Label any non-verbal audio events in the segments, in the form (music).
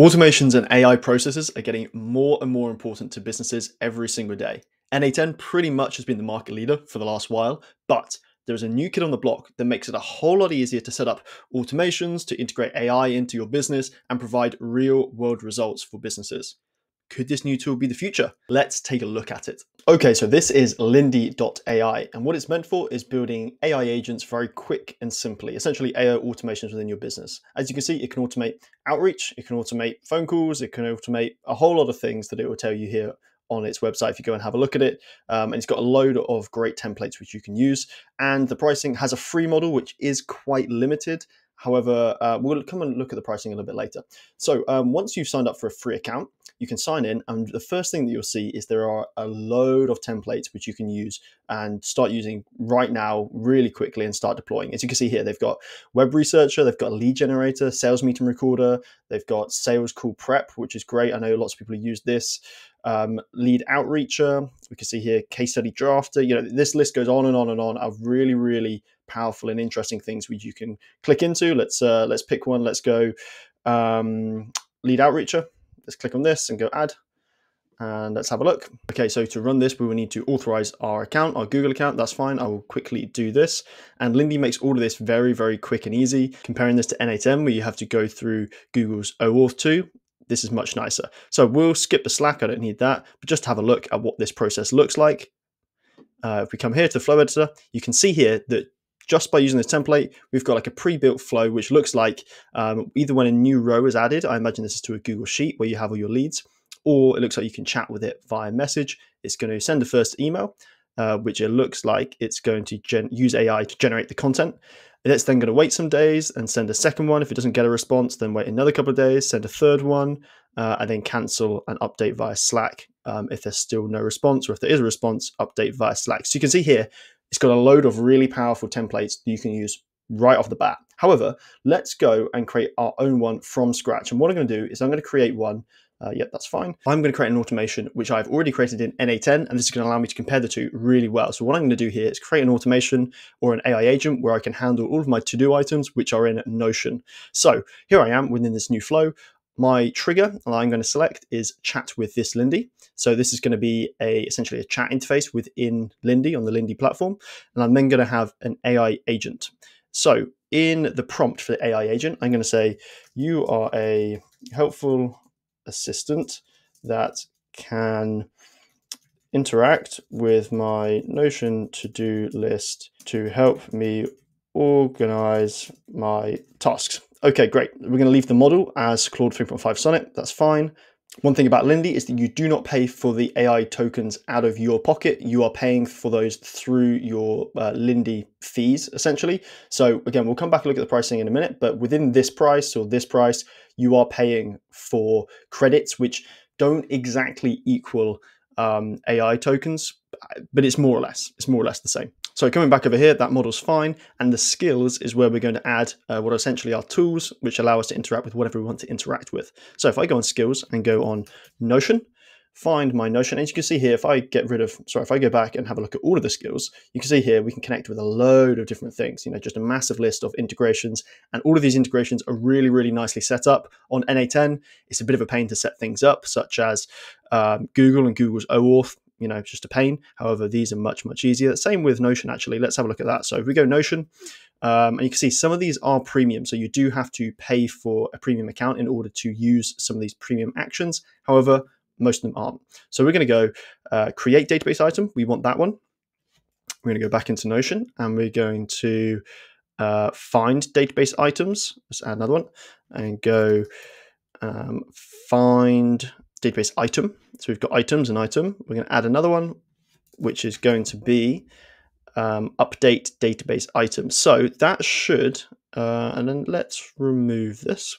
Automations and AI processes are getting more and more important to businesses every single day. n8n pretty much has been the market leader for the last while, but there's a new kid on the block that makes it a whole lot easier to set up automations, to integrate AI into your business, and provide real world results for businesses. Could this new tool be the future? Let's take a look at it. Okay, so this is Lindy.ai, and what it's meant for is building AI agents very quick and simply, essentially AI automations within your business. As you can see, it can automate outreach, it can automate phone calls, it can automate a whole lot of things that it will tell you here on its website if you go and have a look at it. Um, and it's got a load of great templates which you can use. And the pricing has a free model, which is quite limited. However, uh, we'll come and look at the pricing a little bit later. So um, once you've signed up for a free account, you can sign in, and the first thing that you'll see is there are a load of templates which you can use and start using right now, really quickly, and start deploying. As you can see here, they've got Web Researcher, they've got lead generator, Sales Meeting Recorder, they've got Sales Call Prep, which is great. I know lots of people use this. Um, lead outreacher, we can see here case study drafter. You know, this list goes on and on and on I've really, really powerful and interesting things which you can click into. Let's uh, let's pick one. Let's go um, lead outreacher let's click on this and go add and let's have a look. Okay, so to run this, we will need to authorize our account, our Google account. That's fine. I will quickly do this. And Lindy makes all of this very, very quick and easy. Comparing this to N8N, where you have to go through Google's OAuth 2, this is much nicer. So we'll skip the Slack. I don't need that, but just have a look at what this process looks like. Uh, if we come here to Flow Editor, you can see here that just by using this template, we've got like a pre-built flow, which looks like um, either when a new row is added, I imagine this is to a Google Sheet where you have all your leads, or it looks like you can chat with it via message. It's going to send the first email, uh, which it looks like it's going to use AI to generate the content. It's then going to wait some days and send a second one. If it doesn't get a response, then wait another couple of days, send a third one, uh, and then cancel and update via Slack um, if there's still no response, or if there is a response, update via Slack. So you can see here, it's got a load of really powerful templates that you can use right off the bat. However, let's go and create our own one from scratch. And what I'm going to do is I'm going to create one. Uh, yep, that's fine. I'm going to create an automation which I've already created in n8n, and this is going to allow me to compare the two really well. So what I'm going to do here is create an automation or an AI agent where I can handle all of my to-do items which are in Notion. So here I am within this new flow. My trigger I'm going to select is chat with this Lindy. So this is going to be a essentially a chat interface within Lindy on the Lindy platform. And I'm then going to have an AI agent. So in the prompt for the AI agent, I'm going to say, you are a helpful assistant that can interact with my Notion to-do list to help me organize my tasks. Okay, great. We're going to leave the model as Claude 3.5 Sonnet. That's fine. One thing about Lindy is that you do not pay for the AI tokens out of your pocket. You are paying for those through your uh, Lindy fees, essentially. So again, we'll come back and look at the pricing in a minute, but within this price or this price, you are paying for credits, which don't exactly equal um, AI tokens, but it's more or less, it's more or less the same. So coming back over here, that model's fine. And the skills is where we're going to add uh, what essentially are tools, which allow us to interact with whatever we want to interact with. So if I go on skills and go on Notion, find my Notion, as you can see here, if I get rid of, sorry, if I go back and have a look at all of the skills, you can see here we can connect with a load of different things, you know, just a massive list of integrations. And all of these integrations are really, really nicely set up. On n8n, it's a bit of a pain to set things up, such as um, Google and Google's OAuth you know, just a pain. However, these are much, much easier. Same with Notion, actually. Let's have a look at that. So if we go Notion, um, and you can see some of these are premium. So you do have to pay for a premium account in order to use some of these premium actions. However, most of them aren't. So we're going to go uh, create database item. We want that one. We're going to go back into Notion and we're going to uh, find database items. Let's add another one and go um, find database item. So we've got items and item. We're going to add another one, which is going to be um, update database item. So that should, uh, and then let's remove this.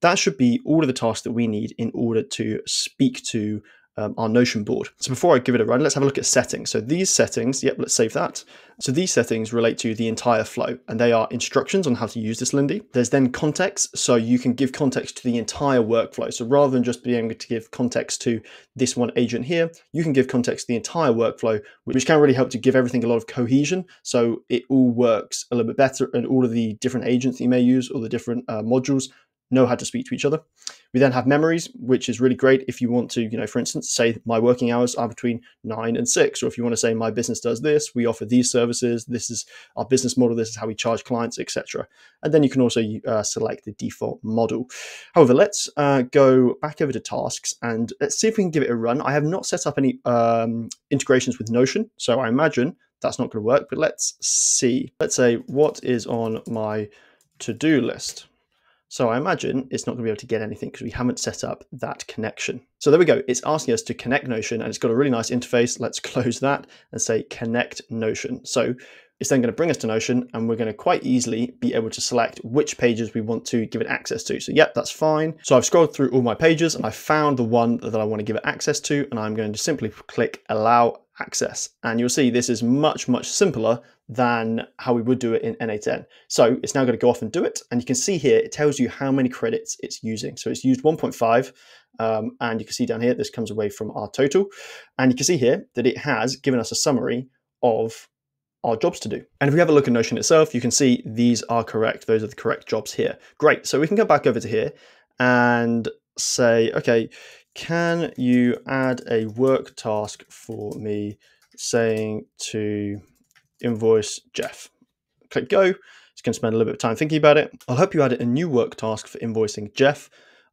That should be all of the tasks that we need in order to speak to um, our Notion board. So before I give it a run, let's have a look at settings. So these settings, yep, let's save that. So these settings relate to the entire flow and they are instructions on how to use this Lindy. There's then context. So you can give context to the entire workflow. So rather than just being able to give context to this one agent here, you can give context to the entire workflow, which can really help to give everything a lot of cohesion. So it all works a little bit better and all of the different agents that you may use or the different uh, modules know how to speak to each other. We then have memories, which is really great if you want to, you know, for instance, say my working hours are between nine and six, or if you want to say my business does this, we offer these services, this is our business model, this is how we charge clients, etc. And then you can also uh, select the default model. However, let's uh, go back over to tasks and let's see if we can give it a run. I have not set up any um, integrations with Notion, so I imagine that's not going to work, but let's see. Let's say what is on my to-do list. So I imagine it's not going to be able to get anything because we haven't set up that connection. So there we go. It's asking us to connect Notion and it's got a really nice interface. Let's close that and say connect Notion. So it's then going to bring us to Notion and we're going to quite easily be able to select which pages we want to give it access to. So yep, that's fine. So I've scrolled through all my pages and I found the one that I want to give it access to and I'm going to simply click allow access. And you'll see this is much, much simpler than how we would do it in N8N. So it's now going to go off and do it. And you can see here, it tells you how many credits it's using. So it's used 1.5. Um, and you can see down here, this comes away from our total. And you can see here that it has given us a summary of our jobs to do. And if we have a look at Notion itself, you can see these are correct. Those are the correct jobs here. Great. So we can go back over to here and say, okay, can you add a work task for me saying to invoice Jeff. Click go. It's going to spend a little bit of time thinking about it. I'll help you add a new work task for invoicing Jeff.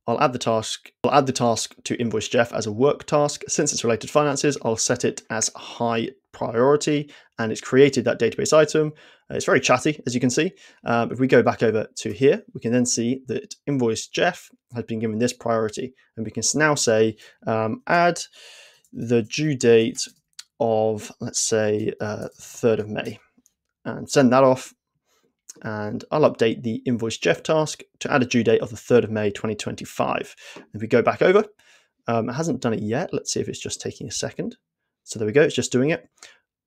I'll add the task. I'll add the task to invoice Jeff as a work task. Since it's related finances, I'll set it as high priority, and it's created that database item. Uh, it's very chatty, as you can see. Um, if we go back over to here, we can then see that invoice Jeff has been given this priority, and we can now say um, add the due date of, let's say, uh, 3rd of May and send that off. And I'll update the invoice Jeff task to add a due date of the 3rd of May 2025. If we go back over, um, it hasn't done it yet. Let's see if it's just taking a second. So there we go, it's just doing it.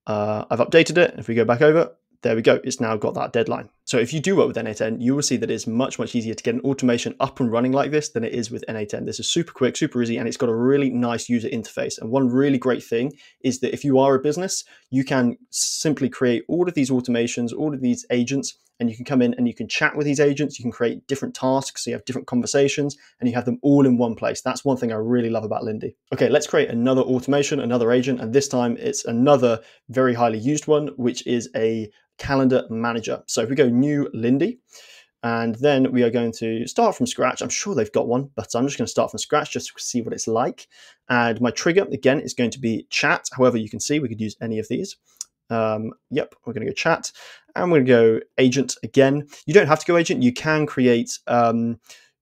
Uh, I've updated it. If we go back over, there we go. It's now got that deadline. So if you do work with N8N, you will see that it's much, much easier to get an automation up and running like this than it is with N8N. This is super quick, super easy, and it's got a really nice user interface. And one really great thing is that if you are a business, you can simply create all of these automations, all of these agents, and you can come in and you can chat with these agents. You can create different tasks. So you have different conversations and you have them all in one place. That's one thing I really love about Lindy. Okay, let's create another automation, another agent. And this time it's another very highly used one, which is a calendar manager. So if we go new Lindy, and then we are going to start from scratch. I'm sure they've got one, but I'm just going to start from scratch just to see what it's like. And my trigger, again, is going to be chat. However, you can see we could use any of these. Um, yep, we're going to go chat and we're going to go agent again. You don't have to go agent. You can create um,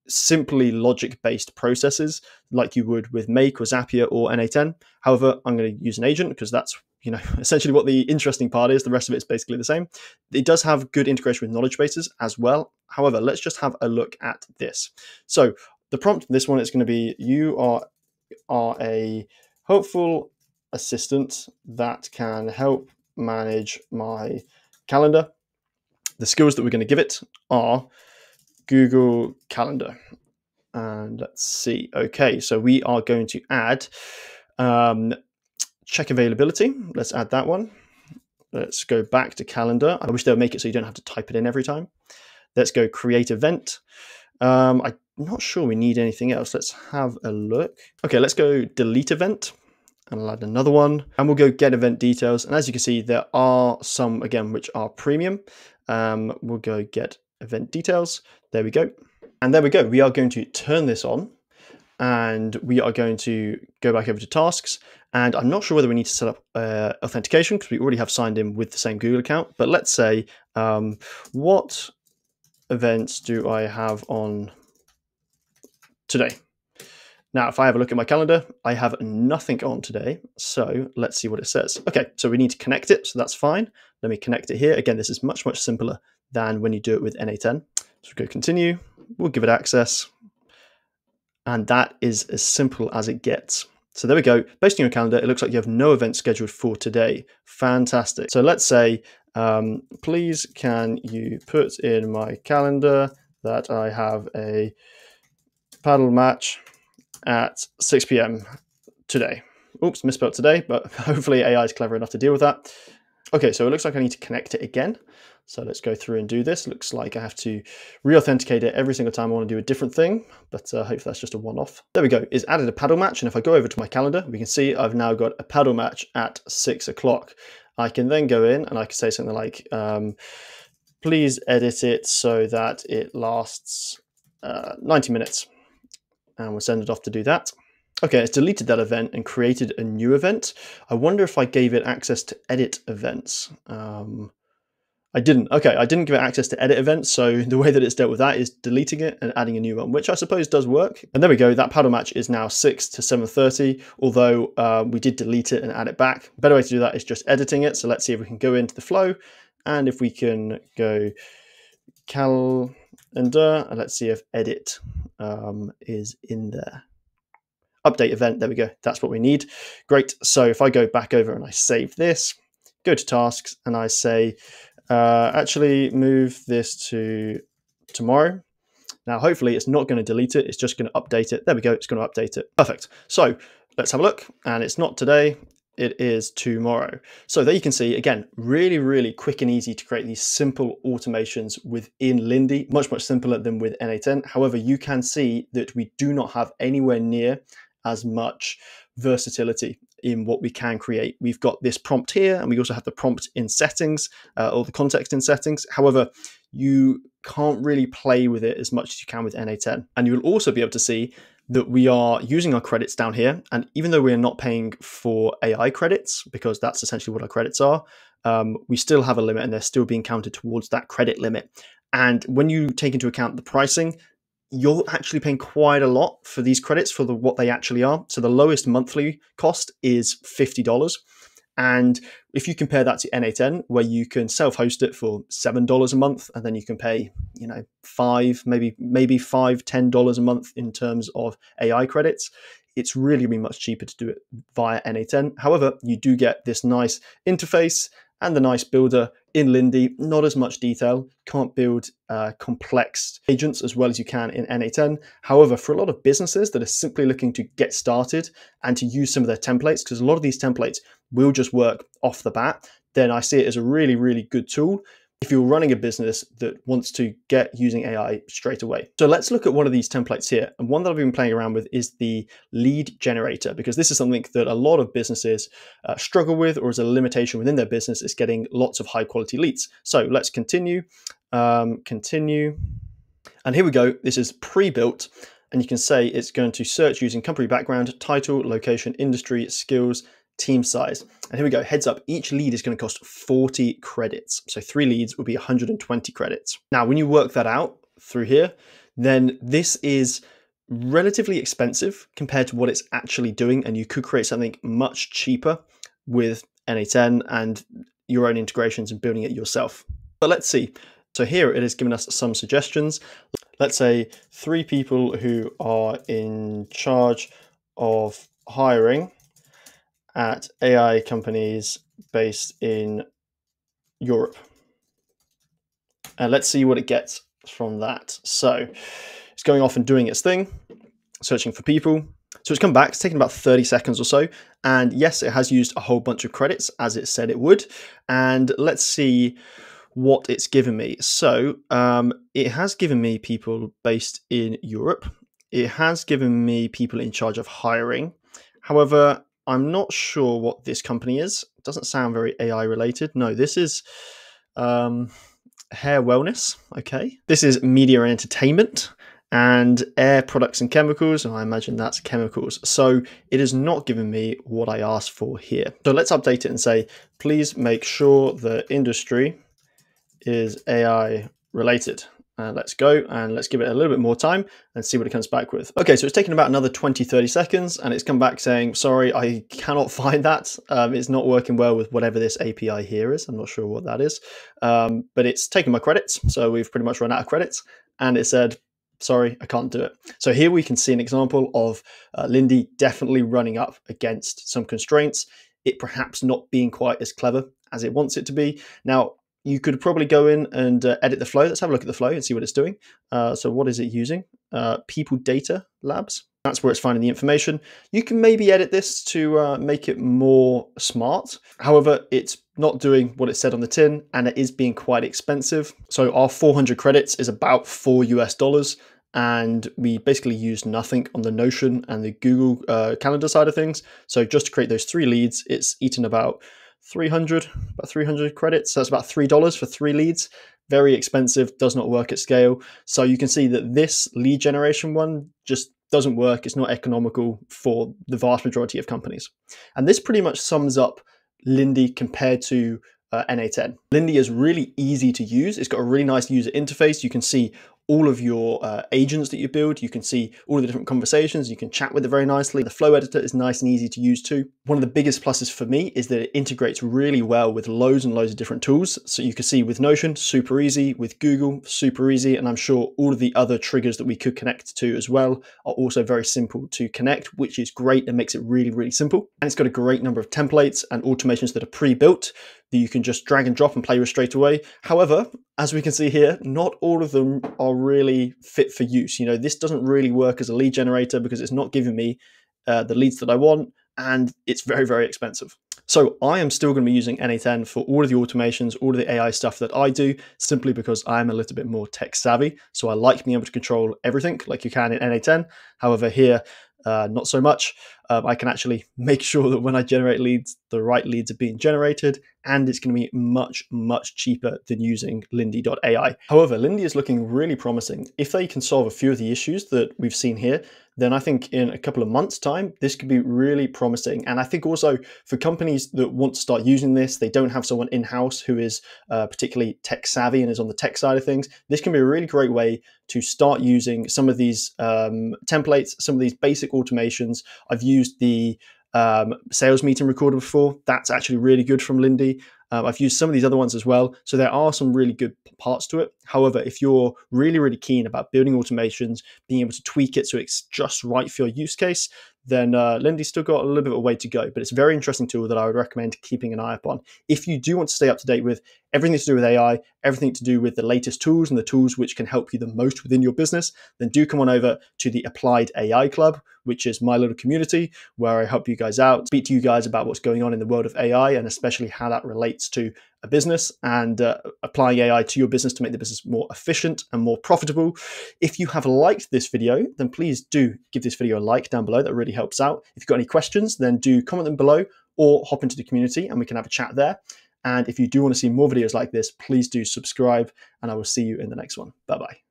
simply logic based processes like you would with Make or Zapier or N8N. However, I'm going to use an agent because that's you know (laughs) essentially what the interesting part is. The rest of it is basically the same. It does have good integration with knowledge bases as well. However, let's just have a look at this. So the prompt this one is going to be you are are a hopeful assistant that can help manage my calendar. The skills that we're going to give it are Google Calendar. And let's see. Okay, so we are going to add um, check availability. Let's add that one. Let's go back to calendar. I wish they would make it so you don't have to type it in every time. Let's go create event. Um, I'm not sure we need anything else. Let's have a look. Okay, let's go delete event and I'll add another one and we'll go get event details. And as you can see, there are some again, which are premium. Um, we'll go get event details. There we go. And there we go. We are going to turn this on and we are going to go back over to tasks. And I'm not sure whether we need to set up uh, authentication because we already have signed in with the same Google account. But let's say, um, what events do I have on today? Now, if I have a look at my calendar, I have nothing on today. So let's see what it says. Okay, so we need to connect it. So that's fine. Let me connect it here. Again, this is much, much simpler than when you do it with N8N. So go continue. We'll give it access. And that is as simple as it gets. So there we go. Based on your calendar, it looks like you have no event scheduled for today. Fantastic. So let's say, um, please can you put in my calendar that I have a paddle match at 6 p.m. today. Oops, misspelled today, but (laughs) hopefully AI is clever enough to deal with that. Okay, so it looks like I need to connect it again. So let's go through and do this. Looks like I have to re-authenticate it every single time I want to do a different thing, but uh, hopefully that's just a one-off. There we go, it's added a paddle match, and if I go over to my calendar, we can see I've now got a paddle match at six o'clock. I can then go in and I can say something like, um, please edit it so that it lasts uh, 90 minutes. And we'll send it off to do that. Okay, it's deleted that event and created a new event. I wonder if I gave it access to edit events. Um, I didn't. Okay, I didn't give it access to edit events, so (laughs) the way that it's dealt with that is deleting it and adding a new one, which I suppose does work. And there we go. That paddle match is now 6 to 7.30, although uh, we did delete it and add it back. better way to do that is just editing it. So let's see if we can go into the flow and if we can go calendar and let's see if edit um, is in there update event. There we go. That's what we need. Great. So if I go back over and I save this, go to tasks and I say, uh, actually move this to tomorrow. Now, hopefully it's not going to delete it. It's just going to update it. There we go. It's going to update it. Perfect. So let's have a look. And it's not today. It is tomorrow. So there you can see, again, really, really quick and easy to create these simple automations within Lindy, much, much simpler than with N8N. However, you can see that we do not have anywhere near as much versatility in what we can create. We've got this prompt here, and we also have the prompt in settings uh, or the context in settings. However, you can't really play with it as much as you can with N8N. And you'll also be able to see that we are using our credits down here. And even though we're not paying for AI credits, because that's essentially what our credits are, um, we still have a limit and they're still being counted towards that credit limit. And when you take into account the pricing, you're actually paying quite a lot for these credits for the, what they actually are. So the lowest monthly cost is $50. And if you compare that to N8N, where you can self-host it for seven dollars a month, and then you can pay, you know, five, maybe maybe five, ten dollars a month in terms of AI credits, it's really, really much cheaper to do it via N8N. However, you do get this nice interface and the nice builder in Lindy. Not as much detail, can't build uh, complex agents as well as you can in N8N. However, for a lot of businesses that are simply looking to get started and to use some of their templates, because a lot of these templates will just work off the bat, then I see it as a really, really good tool if you're running a business that wants to get using AI straight away. So let's look at one of these templates here. And one that I've been playing around with is the lead generator, because this is something that a lot of businesses uh, struggle with or is a limitation within their business is getting lots of high quality leads. So let's continue, um, continue. And here we go. This is pre-built and you can say it's going to search using company background, title, location, industry, skills, team size. And here we go, heads up, each lead is going to cost 40 credits. So three leads would be 120 credits. Now, when you work that out through here, then this is relatively expensive compared to what it's actually doing. And you could create something much cheaper with N8N and your own integrations and building it yourself. But let's see. So here it has given us some suggestions. Let's say three people who are in charge of hiring at AI companies based in Europe. And let's see what it gets from that. So it's going off and doing its thing, searching for people. So it's come back, it's taken about 30 seconds or so. And yes, it has used a whole bunch of credits as it said it would. And let's see what it's given me. So um, it has given me people based in Europe. It has given me people in charge of hiring. However, I'm not sure what this company is. It doesn't sound very AI related. No, this is um, hair wellness. Okay. This is media and entertainment and air products and chemicals. And I imagine that's chemicals. So it has not given me what I asked for here. So let's update it and say, please make sure the industry is AI related. Uh, let's go and let's give it a little bit more time and see what it comes back with. Okay, so it's taken about another 20, 30 seconds and it's come back saying, sorry, I cannot (laughs) find that. Um, it's not working well with whatever this API here is. I'm not sure what that is, um, but it's taken my credits. So we've pretty much run out of credits and it said, sorry, I can't do it. So here we can see an example of uh, Lindy definitely running up against some constraints, it perhaps not being quite as clever as it wants it to be. Now, you could probably go in and uh, edit the flow. Let's have a look at the flow and see what it's doing. Uh, so what is it using? Uh, people data labs. That's where it's finding the information. You can maybe edit this to uh, make it more smart. However, it's not doing what it said on the tin and it is being quite expensive. So our 400 credits is about four US dollars and we basically used nothing on the Notion and the Google uh, Calendar side of things. So just to create those three leads, it's eaten about 300, about 300 credits. So that's about $3 for three leads. Very expensive, does not work at scale. So you can see that this lead generation one just doesn't work. It's not economical for the vast majority of companies. And this pretty much sums up Lindy compared to uh, N8N. Lindy is really easy to use. It's got a really nice user interface. You can see all of your uh, agents that you build. You can see all the different conversations. You can chat with it very nicely. The flow editor is nice and easy to use too. One of the biggest pluses for me is that it integrates really well with loads and loads of different tools. So you can see with Notion, super easy, with Google, super easy. And I'm sure all of the other triggers that we could connect to as well are also very simple to connect, which is great and makes it really, really simple. And it's got a great number of templates and automations that are pre-built that you can just drag and drop and play with straight away. However, as we can see here, not all of them are really fit for use. You know, this doesn't really work as a lead generator because it's not giving me uh, the leads that I want and it's very, very expensive. So I am still going to be using N8N for all of the automations, all of the AI stuff that I do, simply because I'm a little bit more tech savvy. So I like being able to control everything like you can in N8N. However, here uh, not so much. Um, I can actually (laughs) make sure that when I generate leads, the right leads are being generated, and it's going to be much, much cheaper than using Lindy.ai. However, Lindy is looking really promising. If they can solve a few of the issues that we've seen here, then I think in a couple of months' time, this could be really promising. And I think also for companies that want to start using this, they don't have someone in house who is uh, particularly tech savvy and is on the tech side of things. This can be a really great way to start using some of these um, templates, some of these basic automations. I've used the um, sales meeting recorder before. That's actually really good from Lindy. Um, I've used some of these other ones as well. So there are some really good parts to it. However, if you're really, really keen about building automations, being able to tweak it so it's just right for your use case, then uh, Lindy's still got a little bit of a way to go. But it's a very interesting tool that I would recommend keeping an eye upon. If you do want to stay up to date with everything to do with AI, everything to do with the latest tools and the tools which can help you the most within your business, then do come on over to the Applied AI Club, which is my little community where I help you guys out, speak to you guys about what's going on in the world of AI and especially how that relates to a business and uh, applying AI to your business to make the business more efficient and more profitable. If you have liked this video, then please do give this video a like down below. That really helps out. If you've got any questions, then do comment them below or hop into the community and we can have a chat there. And if you do want to see more videos like this, please do subscribe and I will see you in the next one. Bye bye.